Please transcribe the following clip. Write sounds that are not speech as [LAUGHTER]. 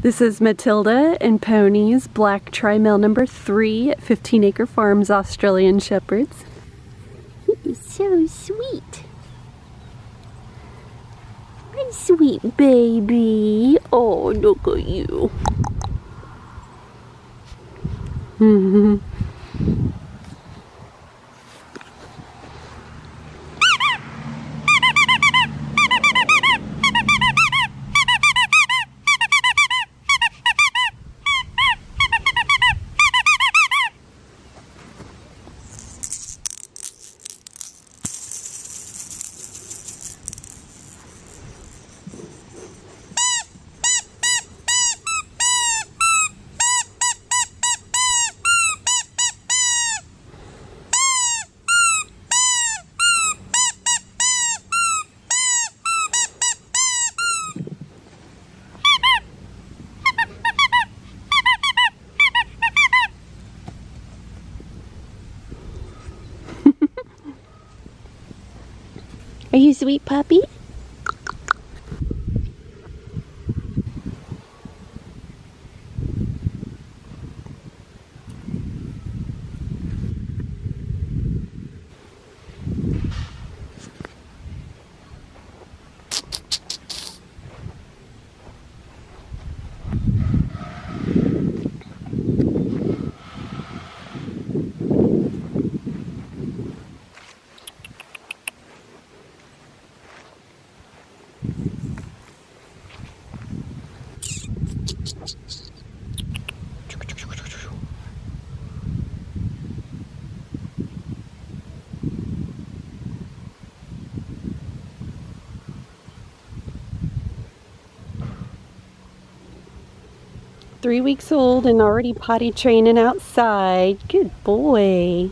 This is Matilda and Ponies, black tri-male number three, 15 Acre Farms Australian Shepherds. He's so sweet. My sweet baby. Oh, look at you. [LAUGHS] Are you sweet puppy? Three weeks old and already potty training outside. Good boy.